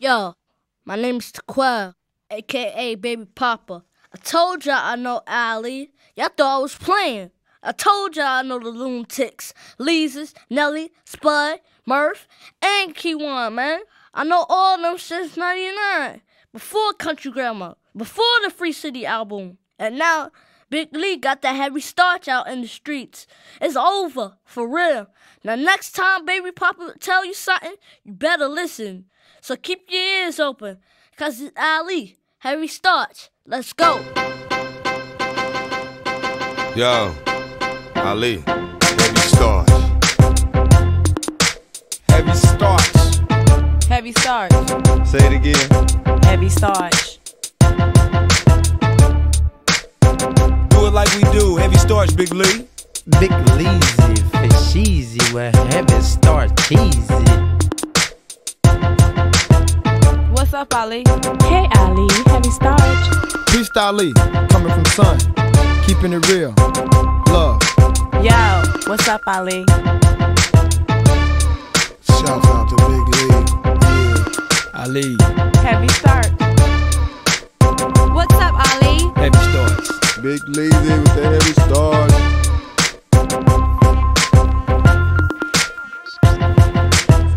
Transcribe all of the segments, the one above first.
Yo, my name's Taquel, aka Baby Papa. I told y'all I know Ali. Y'all thought I was playing. I told y'all I know the lunatics, Leeses, Nelly, Spud, Murph, and Kyjuan, man. I know all them since 99. Before Country Grammar, before the Free City album. And now Big Lee got that heavy starch out in the streets. It's over, for real. Now next time Baby Papa tell you something, you better listen. So keep your ears open, cause it's Ali, heavy starch. Let's go. Yo, Ali, heavy starch. Heavy starch. Heavy starch. Say it again. Heavy starch. Do. Heavy Big Lee. Big Leezy, Fisheezy, with heavy starch cheesy. What's up, Ali? Hey Ali, heavy starch. Freestyle Lee, coming from Sun, keeping it real. Love. Yo, what's up, Ali? Shout out to Big Lee. Yeah. Ali, Heavy Big Leezy with the heavy stars.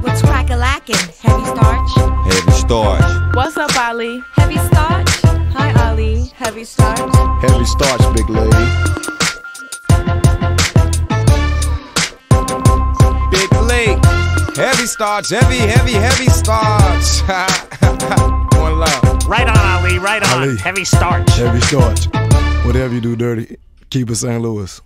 What's crack a lacking? Heavy starch. Heavy starch. What's up, Ali? Heavy starch. Hi Ali, heavy starch. Heavy starch, Big Lady. Big Lee. Heavy starch. Heavy, heavy, heavy starch. One love. Right on, Ali. Right on. Ali. Heavy starch. Heavy starch. Whatever you do dirty, keep it St. Louis.